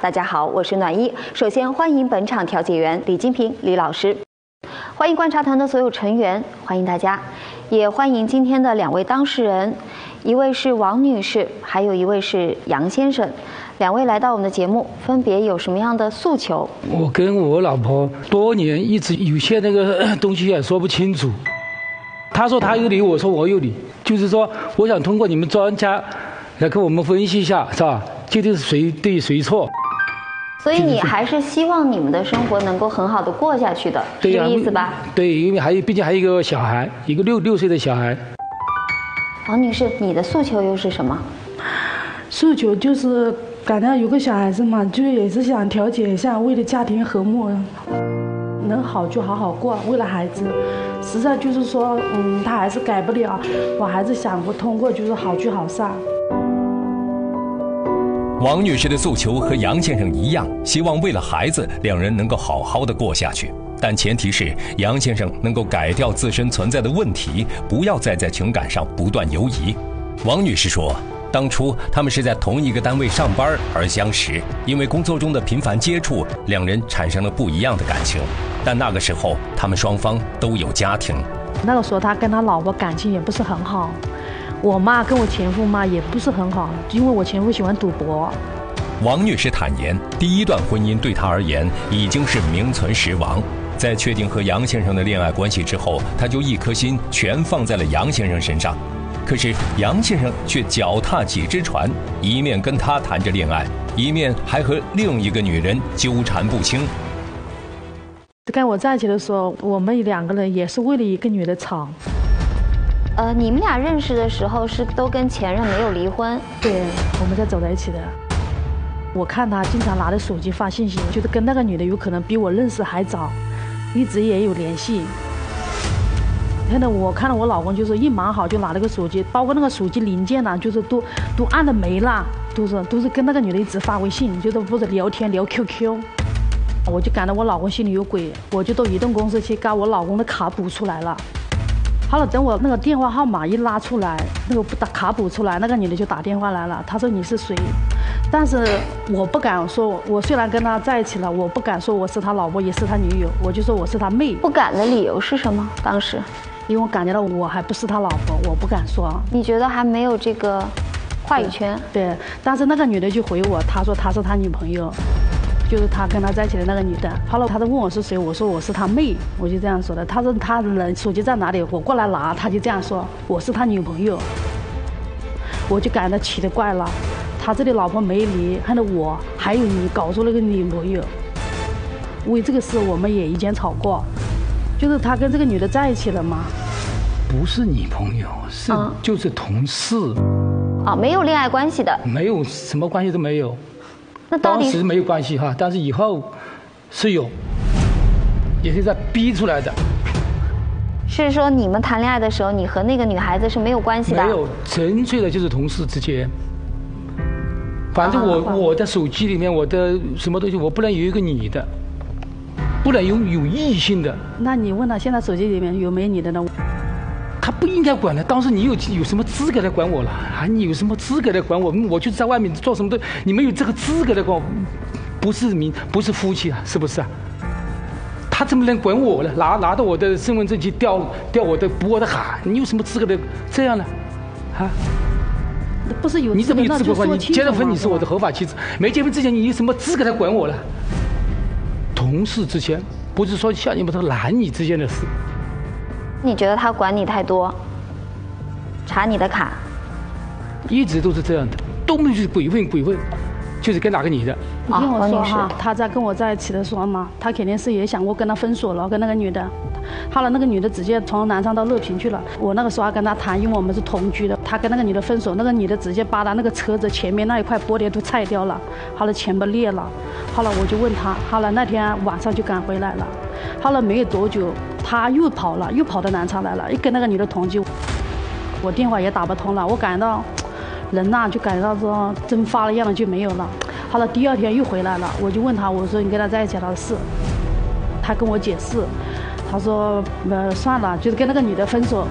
大家好，我是暖一。首先欢迎本场调解员李金平李老师，欢迎观察团的所有成员，欢迎大家，也欢迎今天的两位当事人，一位是王女士，还有一位是杨先生。两位来到我们的节目，分别有什么样的诉求？我跟我老婆多年一直有些那个 东西也说不清楚。她说她有理，我说我有理，就是说我想通过你们专家来给我们分析一下，是吧？究竟是谁对谁错？所以你还是希望你们的生活能够很好的过下去的，是这个意思吧？对，因为还有，毕竟还有一个小孩，一个六六岁的小孩。王女士，你的诉求又是什么？诉求就是感到有个小孩子嘛，就是也是想调解一下，为了家庭和睦，能好就好好过，为了孩子。实在就是说，嗯，他还是改不了，我还是想不通过，就是好聚好散。王女士的诉求和杨先生一样，希望为了孩子，两人能够好好的过下去。但前提是杨先生能够改掉自身存在的问题，不要再在情感上不断游移。王女士说，当初他们是在同一个单位上班而相识，因为工作中的频繁接触，两人产生了不一样的感情。但那个时候，他们双方都有家庭。那个时候，他跟他老婆感情也不是很好。我妈跟我前夫妈也不是很好，因为我前夫喜欢赌博。王女士坦言，第一段婚姻对她而言已经是名存实亡。在确定和杨先生的恋爱关系之后，她就一颗心全放在了杨先生身上。可是杨先生却脚踏几只船，一面跟她谈着恋爱，一面还和另一个女人纠缠不清。跟我在一起的时候，我们两个人也是为了一个女的吵。呃，你们俩认识的时候是都跟前任没有离婚？对，我们在走在一起的。我看他经常拿着手机发信息，就是跟那个女的有可能比我认识还早，一直也有联系。现在我看到我老公就是一忙好就拿了个手机，包括那个手机零件呢，就是都都按的没了，都是都是跟那个女的一直发微信，就是不是聊天聊 QQ。我就感到我老公心里有鬼，我就到移动公司去把我老公的卡补出来了。好了，等我那个电话号码一拉出来，那个打卡补出来，那个女的就打电话来了。她说你是谁？但是我不敢说，我虽然跟他在一起了，我不敢说我是他老婆，也是他女友，我就说我是他妹。不敢的理由是什么？当时，因为我感觉到我还不是他老婆，我不敢说。你觉得还没有这个话语权？对。但是那个女的就回我，她说她是他女朋友。就是他跟他在一起的那个女的，后来他都问我是谁，我说我是他妹，我就这样说的。他说他人手机在哪里，我过来拿。他就这样说，我是他女朋友，我就感到奇了怪了。他这里老婆没离，害得我还有你搞出了个女朋友，为这个事我们也以前吵过，就是他跟这个女的在一起了吗？不是女朋友，是就是同事。啊，没有恋爱关系的，没有什么关系都没有。那当时没有关系哈，但是以后是有，也是在逼出来的。是说你们谈恋爱的时候，你和那个女孩子是没有关系的？没有，纯粹的就是同事之间。反正我我的手机里面，我的什么东西，我不能有一个你的，不能有有异性的。那你问他现在手机里面有没有你的呢？他不应该管的。当时你有有什么资格来管我了？啊，你有什么资格来管我？我就在外面做什么都，你没有这个资格来管我，不是民，不是夫妻啊，是不是啊？他怎么能管我呢？拿拿着我的身份证去调调我的补我的卡，你有什么资格的这样呢？啊？不是有你怎么有资格管？你结了婚你是我的合法妻子，没结婚之前你有什么资格来管我呢？同事之间不是说像你们这个男女之间的事。你觉得他管你太多，查你的卡，一直都是这样的，动不动就是鬼混鬼混，就是跟哪个女的。你听我说哈，他在跟我在一起的时候嘛，他肯定是也想过跟他分手了，跟那个女的。后来那个女的直接从南昌到乐平去了。我那个时候还跟他谈，因为我们是同居的。他跟那个女的分手，那个女的直接把他那个车子前面那一块玻璃都拆掉了，后来全部裂了。后来我就问他，后来那天晚上就赶回来了。后来没有多久。他又跑了，又跑到南昌来了，又跟那个女的同居。我电话也打不通了，我感到人呐，就感觉到说蒸发了一样的就没有了。后来第二天又回来了，我就问他，我说你跟他在一起了是？他跟我解释，他说呃算了，就是跟那个女的分手，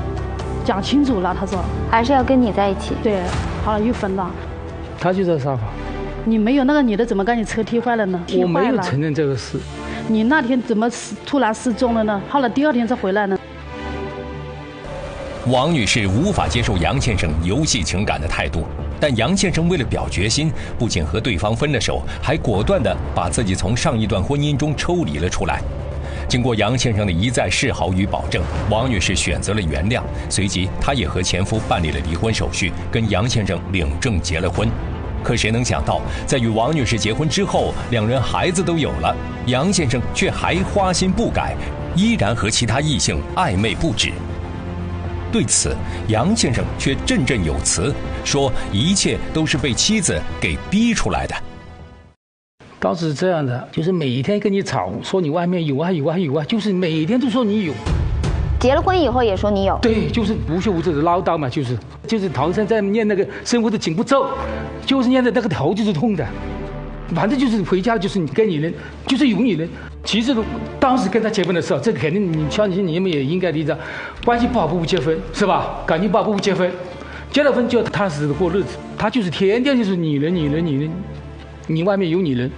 讲清楚了。他说还是要跟你在一起。对，后来又分了。他就在沙发，你没有那个女的怎么把你车踢坏了呢？我没。有承认这个事。你那天怎么失突然失踪了呢？后来第二天才回来呢？王女士无法接受杨先生游戏情感的态度，但杨先生为了表决心，不仅和对方分了手，还果断地把自己从上一段婚姻中抽离了出来。经过杨先生的一再示好与保证，王女士选择了原谅。随即，她也和前夫办理了离婚手续，跟杨先生领证结了婚。可谁能想到，在与王女士结婚之后，两人孩子都有了，杨先生却还花心不改，依然和其他异性暧昧不止。对此，杨先生却振振有词，说一切都是被妻子给逼出来的。当时是这样的，就是每一天跟你吵，说你外面有啊有啊有啊，就是每天都说你有。结了婚以后也说你有，对，就是无休无止的唠叨嘛，就是就是唐僧在念那个生活的紧箍咒，就是念的那个头就是痛的，反正就是回家就是你跟女人就是有女人。其实当时跟他结婚的时候，这肯定你相信你们也应该理解，关系不好不结婚是吧？感情不好不结婚，结了婚就要踏实的过日子。他就是天天就是女人女人女人，你外面有女人。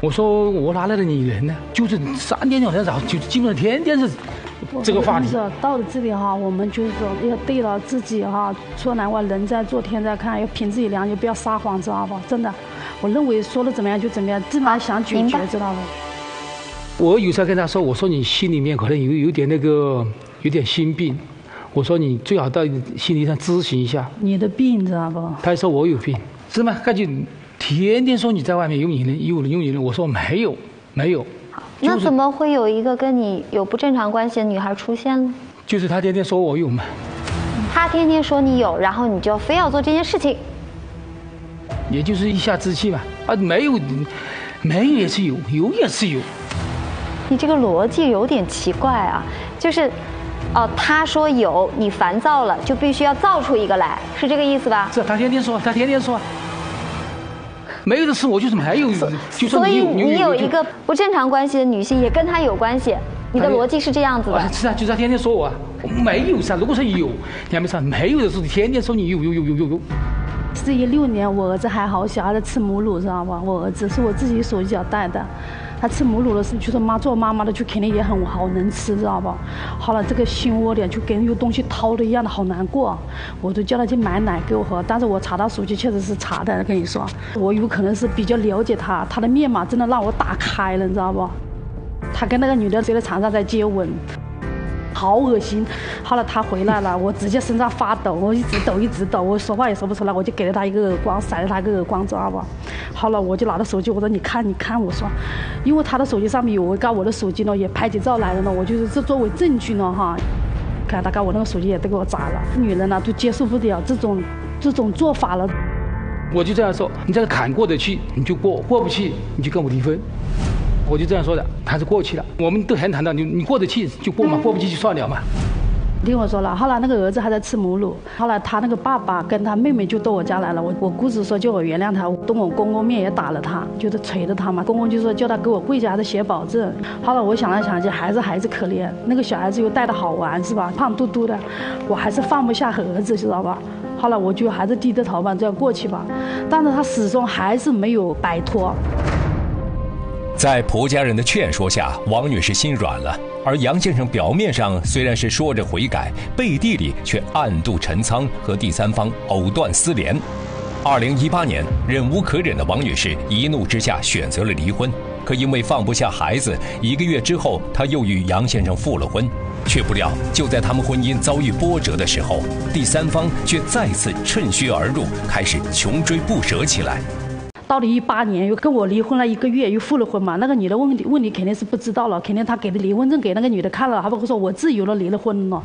我说我哪来的女人呢？就是三天两天早，就基本上天天是这个话题。是到了这里哈，我们就是说要对了自己哈，说难话人在做天在看，要凭自己良心，不要撒谎，知道不？真的，我认为说的怎么样就怎么样，自然想解决，知道不？我有时候跟他说，我说你心里面可能有有点那个有点心病，我说你最好到心理上咨询一下。你的病知道不？他说我有病，是吗？他就天天说你在外面有女人，有有女人。我说没有，没有。那怎么会有一个跟你有不正常关系的女孩出现呢？就是他天天说我有嘛。他天天说你有，然后你就非要做这件事情。也就是一下之气嘛。啊，没有，没有也是有，有也是有。你这个逻辑有点奇怪啊，就是，哦，他说有，你烦躁了，就必须要造出一个来，是这个意思吧？是，他天天说，他天天说，没有的事我就是没有，就所以你有一个不正常关系的女性也跟他有关系，你的逻辑是这样子的。是啊，就是他天天说我，没有噻。如果说有，你还没说没有的时候，天天说你有有有有有有。是一六年，我儿子还好小，还在吃母乳，知道吗？我儿子是我自己手脚带的。他吃母乳的时候，就是妈做妈妈的就肯定也很好能吃，知道不？好了，这个心窝里就跟有东西掏的一样的，好难过。我都叫他去买奶给我喝，但是我查他手机确实是查的，跟你说，我有可能是比较了解他，他的面码真的让我打开了，你知道不？他跟那个女的在床上在接吻。好恶心！后来他回来了，我直接身上发抖，我一直抖一直抖，我说话也说不出来，我就给了他一个耳光，扇了他一个耳光，知道不？好了，我就拿着手机，我说你看你看，我说，因为他的手机上面有我搞我的手机呢，也拍起照来了呢，我就是这作为证据呢哈。看他搞我那个手机也都给我砸了，女人呢都接受不了这种这种做法了。我就这样说，你这个坎过得去你就过，过不去你就跟我离婚。我就这样说的，还是过去了。我们都很谈到你，你过得去就过嘛，过不去就算了嘛。听我说了，后来那个儿子还在吃母乳，后来他那个爸爸跟他妹妹就到我家来了。我我姑子说叫我原谅他，当我公公面也打了他，就是捶着他嘛。公公就说叫他给我跪下，还是写保证。后来我想来想去，还是孩子可怜，那个小孩子又带的好玩是吧？胖嘟嘟的，我还是放不下儿子，知道吧？后来我就还是低着头吧，这样过去吧。但是他始终还是没有摆脱。在婆家人的劝说下，王女士心软了。而杨先生表面上虽然是说着悔改，背地里却暗度陈仓，和第三方藕断丝连。二零一八年，忍无可忍的王女士一怒之下选择了离婚。可因为放不下孩子，一个月之后，她又与杨先生复了婚。却不料，就在他们婚姻遭遇波折的时候，第三方却再次趁虚而入，开始穷追不舍起来。到了一八年，又跟我离婚了一个月，又复了婚嘛。那个女的问题问题肯定是不知道了，肯定他给的离婚证给那个女的看了，还不会说我自由了离了婚了。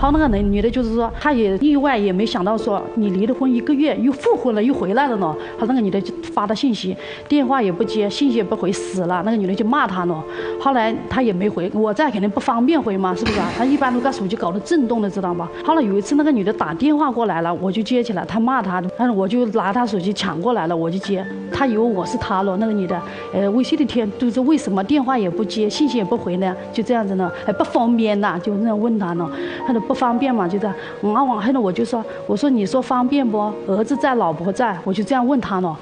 好，那个男女的就是说，她也意外，也没想到说你离了婚一个月又复婚了，又回来了呢。他，那个女的就发的信息，电话也不接，信息也不回，死了。那个女的就骂他呢。后来他也没回，我在肯定不方便回嘛，是不是啊？他一般都把手机搞得震动的，知道吧？后来有一次那个女的打电话过来了，我就接起来，他骂他，但是我就拿他手机抢过来了，我就接。他以为我是他了，那个女的，呃，微信的天都是为什么电话也不接，信息也不回呢？就这样子呢，还不方便呐，就那样问他呢。他说不方便嘛，就这样。我往后呢，我就说，我说你说方便不？儿子在，老婆在，我就这样问他了。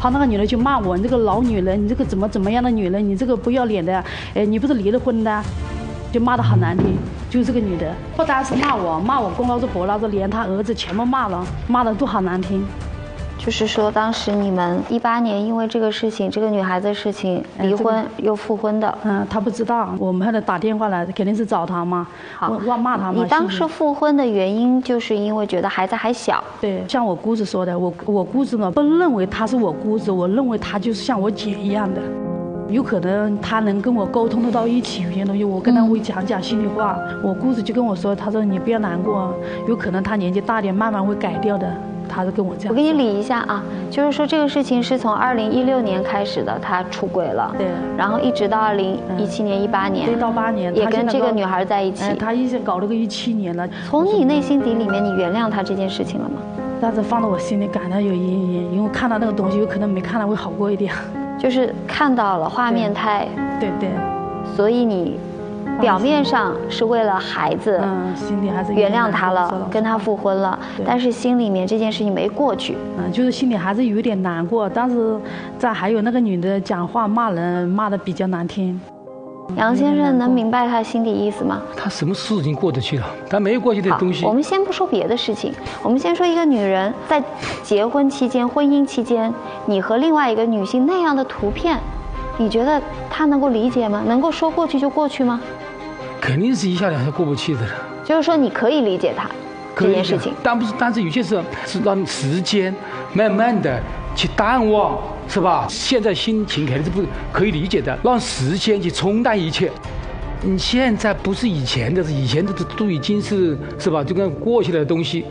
他那个女的就骂我，你这个老女人，你这个怎么怎么样的女人，你这个不要脸的，哎，你不是离了婚的，就骂得很难听。就这个女的，不单是骂我，骂我公老子婆老子，连他儿子全部骂了，骂的都好难听。就是说，当时你们一八年因为这个事情，这个女孩子的事情离婚又复婚的。嗯，他不知道，我们还得打电话来，肯定是找他嘛，好，骂骂他嘛。你当时复婚的原因，就是因为觉得孩子还小。对，像我姑子说的，我我姑子呢不认为她是我姑子，我认为她就是像我姐一样的。有可能她能跟我沟通得到一起，有些东西我跟她会讲讲心里话。我姑子就跟我说，她说你不要难过，有可能她年纪大点，慢慢会改掉的。他是跟我讲，我给你理一下啊，就是说这个事情是从二零一六年开始的，他出轨了，对，然后一直到二零一七年、一八年，对，到八年，也跟这个女孩在一起，他一直搞了个一七年了。从你内心底里面，你原谅他这件事情了吗？但是放到我心里，感到有阴影，因为看到那个东西，有可能没看到会好过一点。就是看到了画面太，对对，所以你。表面上是为了孩子，嗯，心里还是原谅他了，跟他复婚了，但是心里面这件事情没过去，嗯，就是心里还是有点难过。但是在还有那个女的讲话骂人，骂的比较难听。杨先生能明白他心底意思吗？他什么事情过得去了？他没有过去的东西。我们先不说别的事情，我们先说一个女人在结婚期间、婚姻期间，你和另外一个女性那样的图片，你觉得她能够理解吗？能够说过去就过去吗？肯定是一下两下过不去的了。就是说，你可以理解他这件事情，但不是，但是有些事是让时间慢慢的去淡忘，是吧？现在心情肯定是不可以理解的，让时间去冲淡一切。你现在不是以前的，以前的都都已经是是吧？就跟过去的东西，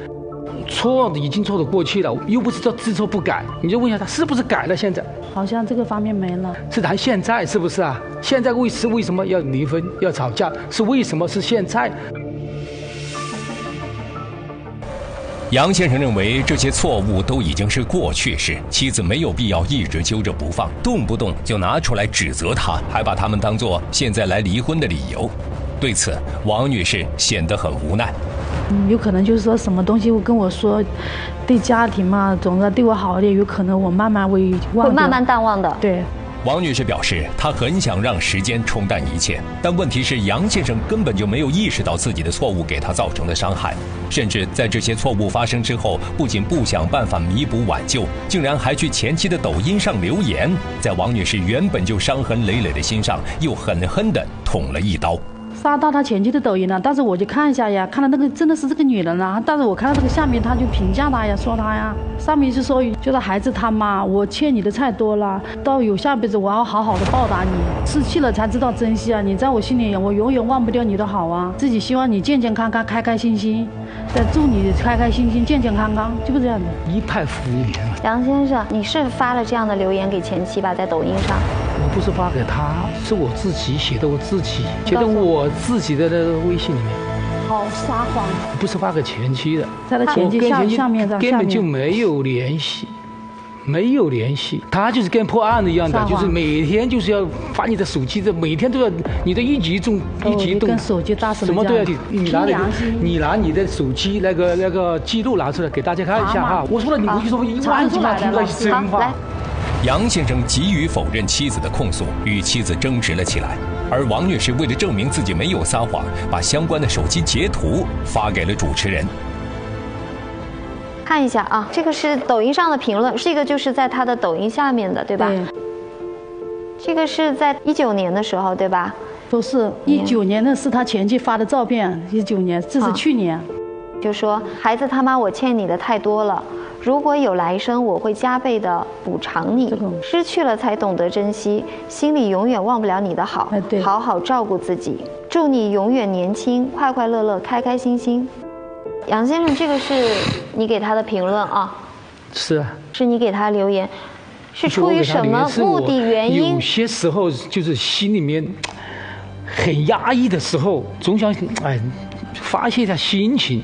错的已经错的过去了，又不是说知错不改。你就问一下他是不是改了？现在好像这个方面没了。是谈现在是不是啊？现在为是为什么要离婚要吵架？是为什么是现在？杨先生认为这些错误都已经是过去式，妻子没有必要一直揪着不放，动不动就拿出来指责他，还把他们当做现在来离婚的理由。对此，王女士显得很无奈。嗯，有可能就是说什么东西会跟我说，对家庭嘛，总是对我好一点，有可能我慢慢会忘，会慢慢淡忘的。对。王女士表示，她很想让时间冲淡一切，但问题是杨先生根本就没有意识到自己的错误给他造成的伤害，甚至在这些错误发生之后，不仅不想办法弥补挽救，竟然还去前妻的抖音上留言，在王女士原本就伤痕累累的心上又狠狠地捅了一刀。刷到他前妻的抖音了，但是我就看一下呀，看到那个真的是这个女人啊，但是我看到这个下面他就评价她呀，说她呀，上面就说就是孩子他妈，我欠你的太多了，到有下辈子我要好好的报答你，失去了才知道珍惜啊，你在我心里我永远忘不掉你的好啊，自己希望你健健康康、开开心心，再祝你开开心心、健健康康，就是这样的，一派胡言。杨先生，你是发了这样的留言给前妻吧，在抖音上？我不是发给他，是我自己写的，我自己写的我。自己的那个微信里面，好撒谎，不是发给前妻的，在他前妻下下面根本就没有联系，没有联系，他就是跟破案的一样的，就是每天就是要发你的手机的，每天都要你的一举一动，一举一动，跟手机大什么都要去，你拿你拿你的手机那个那个记录拿出来给大家看一下哈，我说了你回去说一万句话听到真话。杨先生急于否认妻子的控诉，与妻子争执了起来。而王女士为了证明自己没有撒谎，把相关的手机截图发给了主持人。看一下啊，这个是抖音上的评论，这个就是在他的抖音下面的，对吧？对。这个是在一九年的时候，对吧？不是，一九年的是他前妻发的照片。一九年，这是去年。就说孩子他妈，我欠你的太多了。如果有来生，我会加倍的补偿你。失去了才懂得珍惜，心里永远忘不了你的好。好好照顾自己，祝你永远年轻，快快乐乐，开开心心。杨先生，这个是你给他的评论啊？是啊。是你给他留言，是出于什么目的原因？有些时候就是心里面很压抑的时候，总想哎发泄一下心情。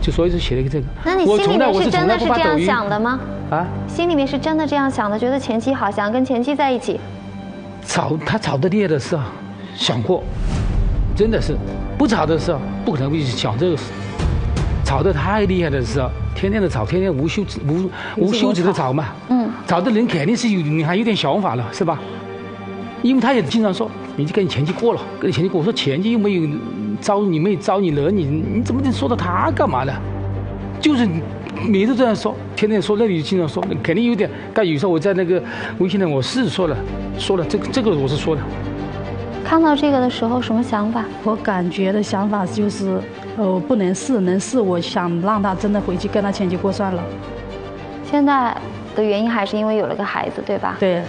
就所以就写了一个这个，那你心里面是真的是这样想的吗？啊，心里面是真的这样想的，觉得前妻好，想跟前妻在一起。吵他吵得烈的时候，想过，真的是不吵的时候不可能会想这个事，吵得太厉害的时候，天天的吵，天天无休止无无休止的吵嘛。嗯，吵的人肯定是有你还有点想法了，是吧？因为他也经常说，你就跟你前妻过了，跟你前妻过，我说前妻又没有招你，没有招你惹你，你怎么能说到他干嘛呢？就是每次这样说，天天说，那里经常说，肯定有点。但有时候我在那个微信上，我是说了，说了，这个这个我是说的。看到这个的时候，什么想法？我感觉的想法就是，呃，不能试，能试，我想让他真的回去跟他前妻过算了。现在的原因还是因为有了个孩子，对吧？对。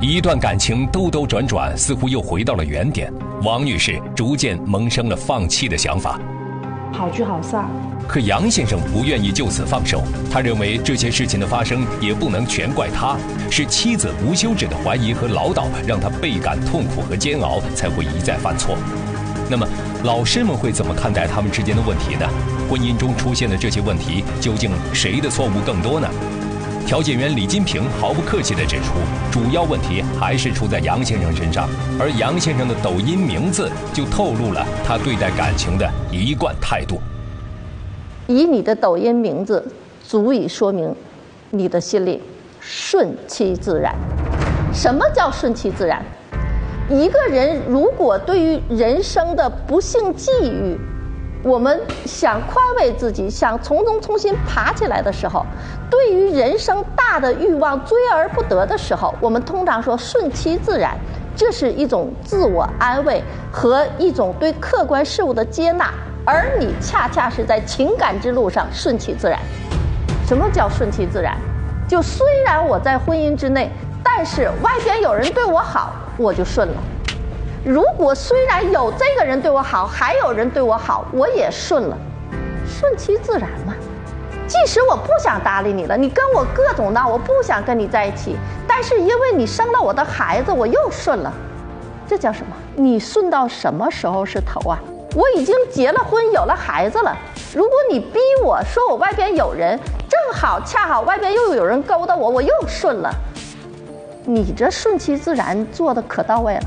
一段感情兜兜转转，似乎又回到了原点。王女士逐渐萌生了放弃的想法。好聚好散。可杨先生不愿意就此放手，他认为这些事情的发生也不能全怪他，是妻子无休止的怀疑和唠叨，让他倍感痛苦和煎熬，才会一再犯错。那么，老师们会怎么看待他们之间的问题呢？婚姻中出现的这些问题，究竟谁的错误更多呢？调解员李金平毫不客气地指出，主要问题还是出在杨先生身上，而杨先生的抖音名字就透露了他对待感情的一贯态度。以你的抖音名字，足以说明你的心里顺其自然。什么叫顺其自然？一个人如果对于人生的不幸际遇，我们想宽慰自己，想从中重新爬起来的时候，对于人生大的欲望追而不得的时候，我们通常说顺其自然，这是一种自我安慰和一种对客观事物的接纳。而你恰恰是在情感之路上顺其自然。什么叫顺其自然？就虽然我在婚姻之内，但是外边有人对我好，我就顺了。如果虽然有这个人对我好，还有人对我好，我也顺了，顺其自然嘛。即使我不想搭理你了，你跟我各种闹，我不想跟你在一起，但是因为你生了我的孩子，我又顺了，这叫什么？你顺到什么时候是头啊？我已经结了婚，有了孩子了。如果你逼我说我外边有人，正好恰好外边又有人勾搭我，我又顺了，你这顺其自然做的可到位了。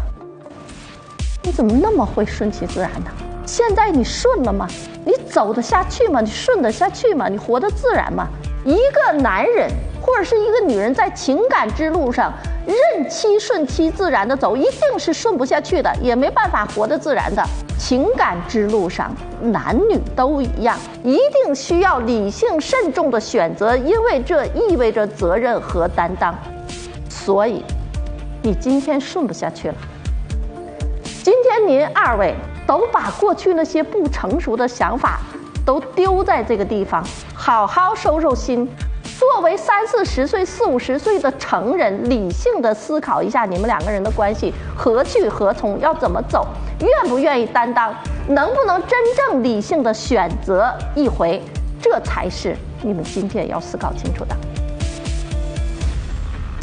你怎么那么会顺其自然呢？现在你顺了吗？你走得下去吗？你顺得下去吗？你活得自然吗？一个男人或者是一个女人在情感之路上任其顺其自然的走，一定是顺不下去的，也没办法活得自然的。情感之路上，男女都一样，一定需要理性慎重的选择，因为这意味着责任和担当。所以，你今天顺不下去了。今天您二位都把过去那些不成熟的想法都丢在这个地方，好好收收心。作为三四十岁、四五十岁的成人，理性的思考一下你们两个人的关系何去何从，要怎么走，愿不愿意担当，能不能真正理性的选择一回，这才是你们今天要思考清楚的。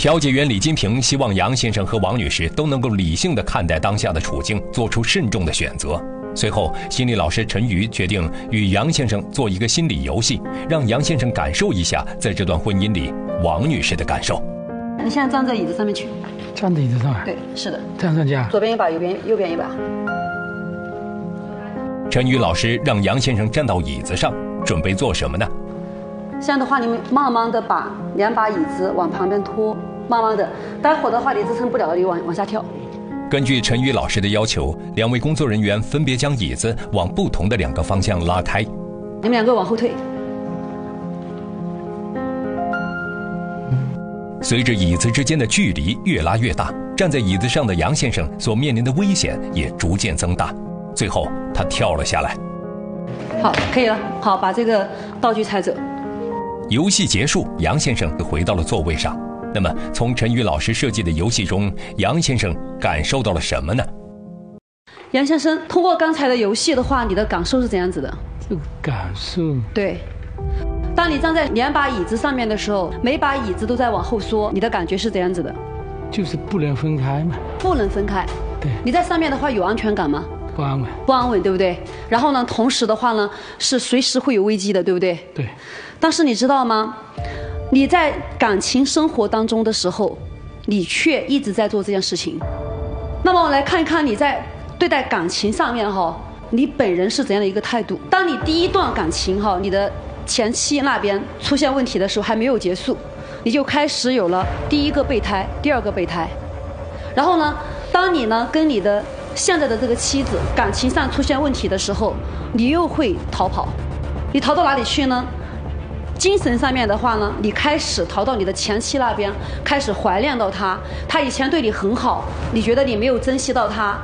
调解员李金平希望杨先生和王女士都能够理性的看待当下的处境，做出慎重的选择。随后，心理老师陈瑜决定与杨先生做一个心理游戏，让杨先生感受一下在这段婚姻里王女士的感受。你现在站在椅子上面去，站在椅子上。对，是的。这样上去啊？左边一把，右边右边一把。陈瑜老师让杨先生站到椅子上，准备做什么呢？这样的话，你们慢慢的把两把椅子往旁边拖。慢慢的，待会的话你支撑不了，你往往下跳。根据陈宇老师的要求，两位工作人员分别将椅子往不同的两个方向拉开。你们两个往后退。随着椅子之间的距离越拉越大，站在椅子上的杨先生所面临的危险也逐渐增大。最后，他跳了下来。好，可以了。好，把这个道具拆走。游戏结束，杨先生回到了座位上。那么，从陈宇老师设计的游戏中，杨先生感受到了什么呢？杨先生，通过刚才的游戏的话，你的感受是怎样子的？这个感受？对。当你站在两把椅子上面的时候，每把椅子都在往后缩，你的感觉是怎样子的？就是不能分开嘛。不能分开。对。你在上面的话有安全感吗？不安稳。不安稳，对不对？然后呢，同时的话呢，是随时会有危机的，对不对？对。但是你知道吗？你在感情生活当中的时候，你却一直在做这件事情，那么我来看一看你在对待感情上面哈，你本人是怎样的一个态度？当你第一段感情哈，你的前妻那边出现问题的时候，还没有结束，你就开始有了第一个备胎，第二个备胎。然后呢，当你呢跟你的现在的这个妻子感情上出现问题的时候，你又会逃跑，你逃到哪里去呢？精神上面的话呢，你开始逃到你的前妻那边，开始怀念到她，她以前对你很好，你觉得你没有珍惜到她，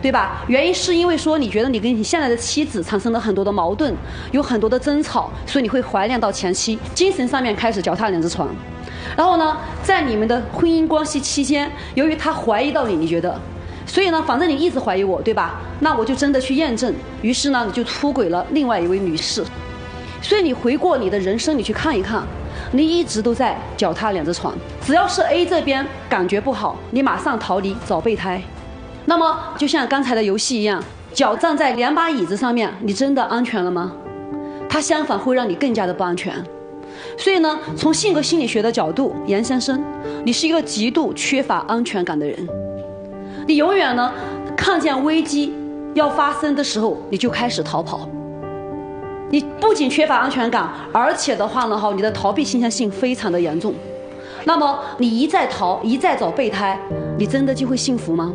对吧？原因是因为说你觉得你跟你现在的妻子产生了很多的矛盾，有很多的争吵，所以你会怀念到前妻，精神上面开始脚踏两只船。然后呢，在你们的婚姻关系期间，由于他怀疑到你，你觉得，所以呢，反正你一直怀疑我，对吧？那我就真的去验证，于是呢，你就出轨了另外一位女士。所以你回过你的人生，你去看一看，你一直都在脚踏两只船。只要是 A 这边感觉不好，你马上逃离找备胎。那么就像刚才的游戏一样，脚站在两把椅子上面，你真的安全了吗？它相反会让你更加的不安全。所以呢，从性格心理学的角度，严先生，你是一个极度缺乏安全感的人。你永远呢，看见危机要发生的时候，你就开始逃跑。你不仅缺乏安全感，而且的话呢，哈，你的逃避倾向性非常的严重。那么你一再逃，一再找备胎，你真的就会幸福吗？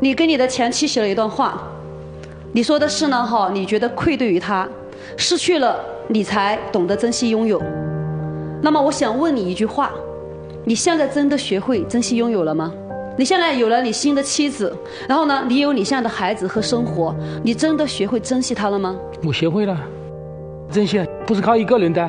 你跟你的前妻写了一段话，你说的是呢，哈，你觉得愧对于他，失去了你才懂得珍惜拥有。那么我想问你一句话：你现在真的学会珍惜拥有了吗？你现在有了你新的妻子，然后呢，你有你现在的孩子和生活，你真的学会珍惜他了吗？我学会了。珍惜不是靠一个人的。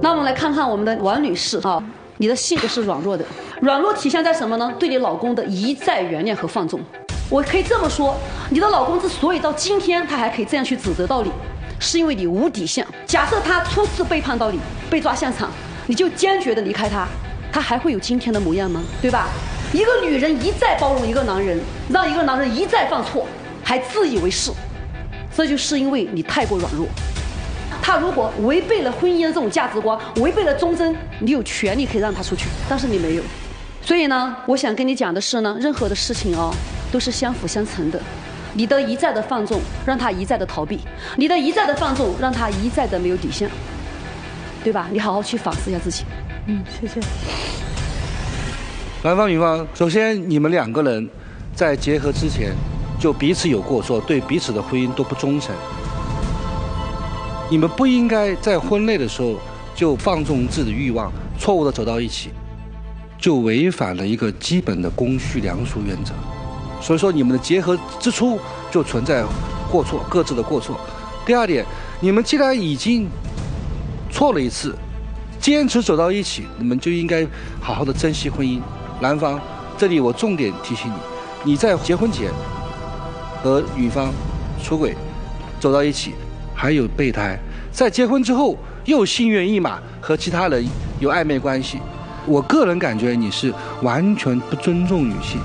那我们来看看我们的王女士啊，你的性格是软弱的，软弱体现在什么呢？对你老公的一再原谅和放纵。我可以这么说，你的老公之所以到今天他还可以这样去指责到你，是因为你无底线。假设他初次背叛到你，被抓现场，你就坚决的离开他，他还会有今天的模样吗？对吧？一个女人一再包容一个男人，让一个男人一再犯错，还自以为是。这就是因为你太过软弱。他如果违背了婚姻的这种价值观，违背了忠贞，你有权利可以让他出去，但是你没有。所以呢，我想跟你讲的是呢，任何的事情哦，都是相辅相成的。你的一再的放纵，让他一再的逃避；你的一再的放纵，让他一再的没有底线，对吧？你好好去反思一下自己。嗯，谢谢。男方女方，首先你们两个人在结合之前。就彼此有过错，对彼此的婚姻都不忠诚。你们不应该在婚内的时候就放纵自己的欲望，错误的走到一起，就违反了一个基本的公序良俗原则。所以说，你们的结合之初就存在过错，各自的过错。第二点，你们既然已经错了一次，坚持走到一起，你们就应该好好的珍惜婚姻。男方，这里我重点提醒你，你在结婚前。和女方出轨，走到一起，还有备胎，在结婚之后又心猿意马和其他人有暧昧关系。我个人感觉你是完全不尊重女性，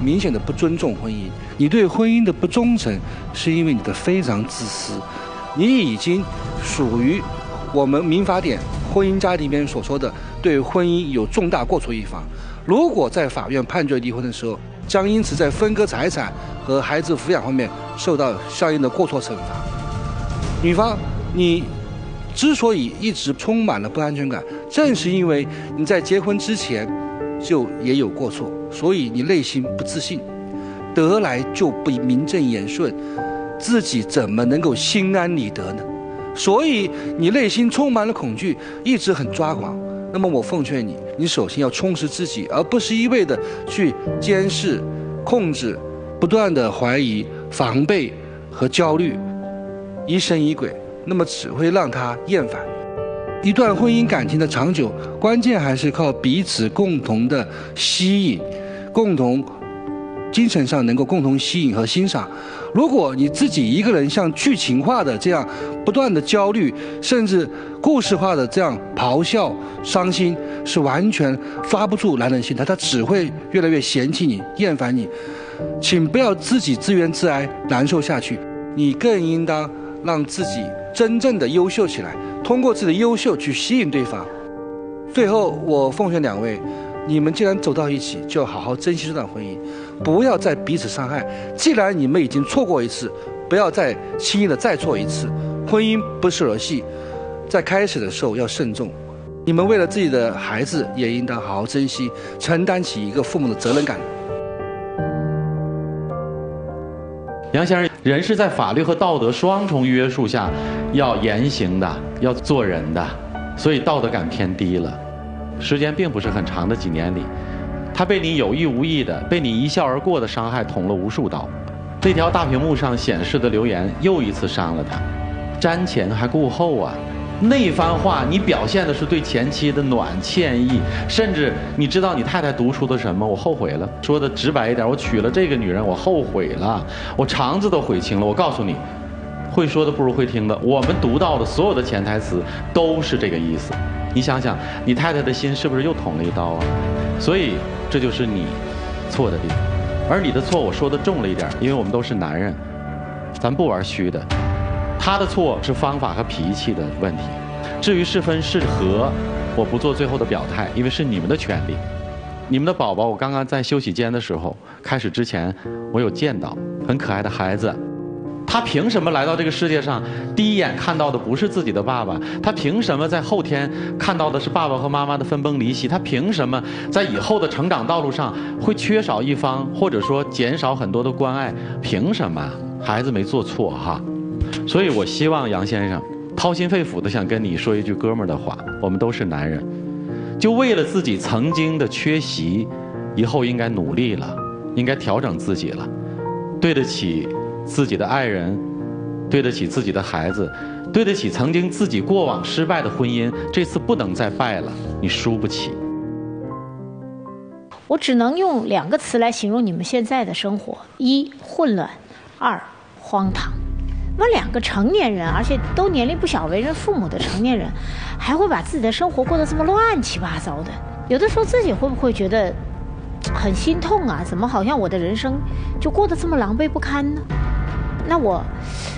明显的不尊重婚姻。你对婚姻的不忠诚，是因为你的非常自私。你已经属于我们民法典婚姻家庭里面所说的对婚姻有重大过错一方。如果在法院判决离婚的时候，将因此在分割财产和孩子抚养方面受到相应的过错惩罚。女方，你之所以一直充满了不安全感，正是因为你在结婚之前就也有过错，所以你内心不自信，得来就不名正言顺，自己怎么能够心安理得呢？所以你内心充满了恐惧，一直很抓狂。那么我奉劝你，你首先要充实自己，而不是一味的去监视、控制，不断的怀疑、防备和焦虑，疑神疑鬼，那么只会让他厌烦。一段婚姻感情的长久，关键还是靠彼此共同的吸引，共同。精神上能够共同吸引和欣赏。如果你自己一个人像剧情化的这样不断的焦虑，甚至故事化的这样咆哮、伤心，是完全抓不住男人心的。他只会越来越嫌弃你、厌烦你。请不要自己自怨自哀、难受下去。你更应当让自己真正的优秀起来，通过自己的优秀去吸引对方。最后，我奉劝两位，你们既然走到一起，就好好珍惜这段婚姻，不要再彼此伤害。既然你们已经错过一次，不要再轻易的再错一次。婚姻不是儿戏，在开始的时候要慎重。你们为了自己的孩子，也应当好好珍惜，承担起一个父母的责任感。杨先生，人是在法律和道德双重约束下要言行的，要做人的，所以道德感偏低了。时间并不是很长的几年里，他被你有意无意的、被你一笑而过的伤害捅了无数刀。那条大屏幕上显示的留言又一次伤了他，瞻前还顾后啊！那番话，你表现的是对前妻的暖歉意，甚至你知道你太太读出的什么？我后悔了。说的直白一点，我娶了这个女人，我后悔了，我肠子都悔青了。我告诉你，会说的不如会听的。我们读到的所有的潜台词都是这个意思。你想想，你太太的心是不是又捅了一刀啊？所以这就是你错的地方，而你的错我说的重了一点，因为我们都是男人，咱不玩虚的。他的错是方法和脾气的问题，至于是分是合，我不做最后的表态，因为是你们的权利。你们的宝宝，我刚刚在休息间的时候，开始之前，我有见到很可爱的孩子，他凭什么来到这个世界上？第一眼看到的不是自己的爸爸，他凭什么在后天看到的是爸爸和妈妈的分崩离析？他凭什么在以后的成长道路上会缺少一方，或者说减少很多的关爱？凭什么？孩子没做错哈。所以，我希望杨先生掏心肺腑的想跟你说一句哥们儿的话：我们都是男人，就为了自己曾经的缺席，以后应该努力了，应该调整自己了，对得起自己的爱人，对得起自己的孩子，对得起曾经自己过往失败的婚姻，这次不能再败了，你输不起。我只能用两个词来形容你们现在的生活：一混乱，二荒唐。那两个成年人，而且都年龄不小、为人父母的成年人，还会把自己的生活过得这么乱七八糟的。有的时候自己会不会觉得很心痛啊？怎么好像我的人生就过得这么狼狈不堪呢？那我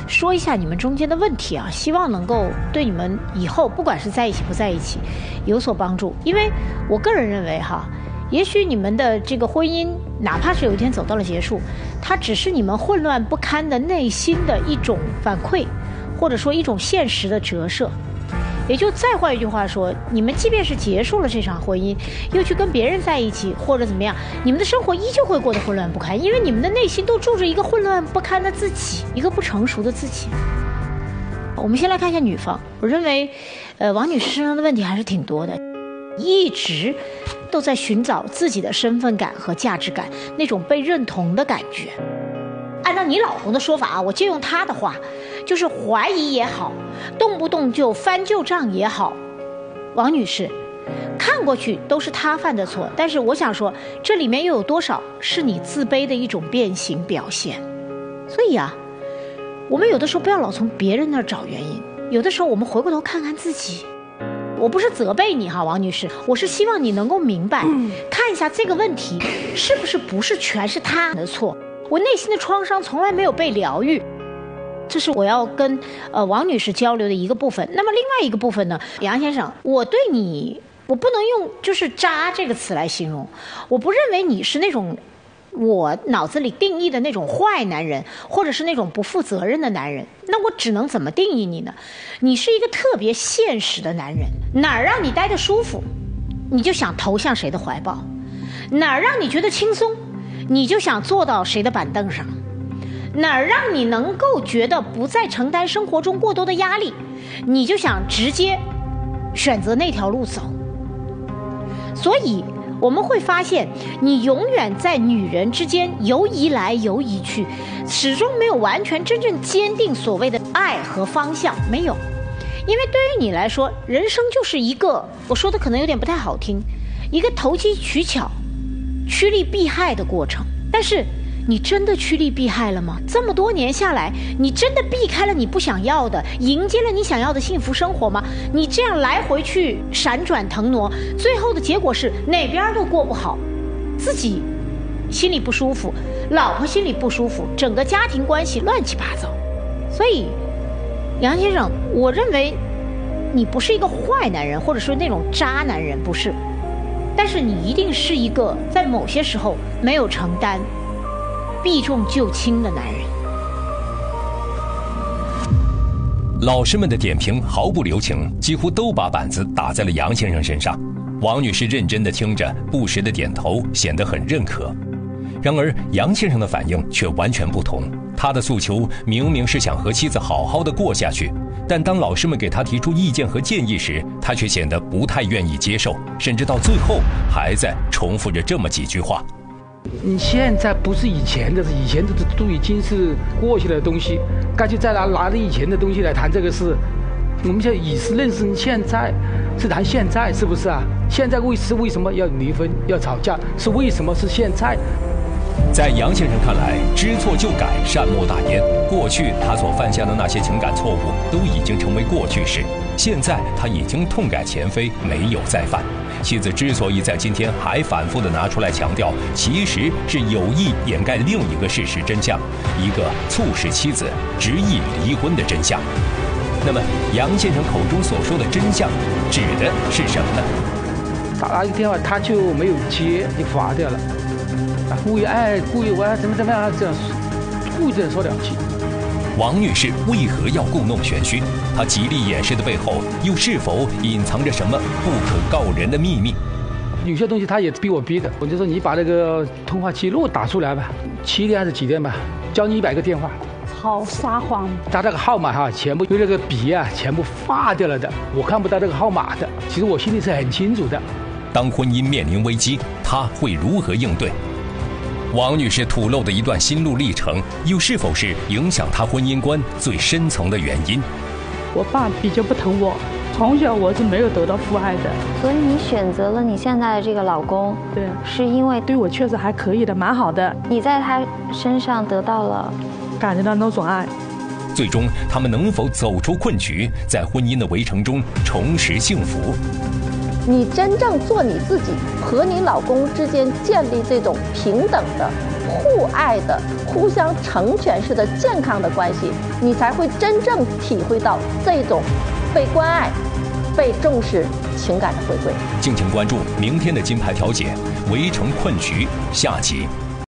说一下你们中间的问题啊，希望能够对你们以后不管是在一起不在一起有所帮助。因为我个人认为哈。也许你们的这个婚姻，哪怕是有一天走到了结束，它只是你们混乱不堪的内心的一种反馈，或者说一种现实的折射。也就再换一句话说，你们即便是结束了这场婚姻，又去跟别人在一起，或者怎么样，你们的生活依旧会过得混乱不堪，因为你们的内心都住着一个混乱不堪的自己，一个不成熟的自己。我们先来看一下女方，我认为，呃，王女士身上的问题还是挺多的。一直都在寻找自己的身份感和价值感，那种被认同的感觉。按照你老公的说法啊，我借用他的话，就是怀疑也好，动不动就翻旧账也好，王女士，看过去都是他犯的错，但是我想说，这里面又有多少是你自卑的一种变形表现？所以啊，我们有的时候不要老从别人那儿找原因，有的时候我们回过头看看自己。我不是责备你哈，王女士，我是希望你能够明白，看一下这个问题是不是不是全是他的错。我内心的创伤从来没有被疗愈，这是我要跟呃王女士交流的一个部分。那么另外一个部分呢，杨先生，我对你，我不能用就是渣这个词来形容，我不认为你是那种。我脑子里定义的那种坏男人，或者是那种不负责任的男人，那我只能怎么定义你呢？你是一个特别现实的男人，哪儿让你待的舒服，你就想投向谁的怀抱；哪儿让你觉得轻松，你就想坐到谁的板凳上；哪儿让你能够觉得不再承担生活中过多的压力，你就想直接选择那条路走。所以。我们会发现，你永远在女人之间游移来游移去，始终没有完全真正坚定所谓的爱和方向。没有，因为对于你来说，人生就是一个我说的可能有点不太好听，一个投机取巧、趋利避害的过程。但是。你真的趋利避害了吗？这么多年下来，你真的避开了你不想要的，迎接了你想要的幸福生活吗？你这样来回去闪转腾挪，最后的结果是哪边都过不好，自己心里不舒服，老婆心里不舒服，整个家庭关系乱七八糟。所以，杨先生，我认为你不是一个坏男人，或者说那种渣男人，不是。但是你一定是一个在某些时候没有承担、避重就轻的男人。老师们的点评毫不留情，几乎都把板子打在了杨先生身上。王女士认真的听着，不时的点头，显得很认可。然而杨先生的反应却完全不同。他的诉求明明是想和妻子好好的过下去，但当老师们给他提出意见和建议时，他却显得不太愿意接受，甚至到最后还在重复着这么几句话。你现在不是以前的，以前的都已经是过去的东西，干脆再拿拿着以前的东西来谈这个事。我们现在以是认识现在，是谈现在，是不是啊？现在为是为什么要离婚要吵架？是为什么是现在？在杨先生看来，知错就改，善莫大焉。过去他所犯下的那些情感错误都已经成为过去式，现在他已经痛改前非，没有再犯。妻子之所以在今天还反复的拿出来强调，其实是有意掩盖另一个事实真相，一个促使妻子执意离婚的真相。那么，杨先生口中所说的真相，指的是什么呢？打了一个电话，他就没有接，就挂掉了。故意哎，故意我怎么怎么样这样，故意这样说两句。王女士为何要故弄玄虚？她极力掩饰的背后，又是否隐藏着什么不可告人的秘密？有些东西她也逼我逼的，我就说你把那个通话记录打出来吧，七天还是几天吧，教你一百个电话。好撒谎！他这个号码哈，全部用那个笔啊，全部划掉了的，我看不到这个号码的。其实我心里是很清楚的。当婚姻面临危机，他会如何应对？王女士吐露的一段心路历程，又是否是影响她婚姻观最深层的原因？我爸比较不疼我，从小我是没有得到父爱的。所以你选择了你现在的这个老公，对，是因为对我确实还可以的，蛮好的。你在他身上得到了感觉到那种爱。最终，他们能否走出困局，在婚姻的围城中重拾幸福？你真正做你自己，和你老公之间建立这种平等的、互爱的、互相成全式的健康的关系，你才会真正体会到这种被关爱、被重视情感的回归。敬请关注明天的金牌调解，围城困局下集。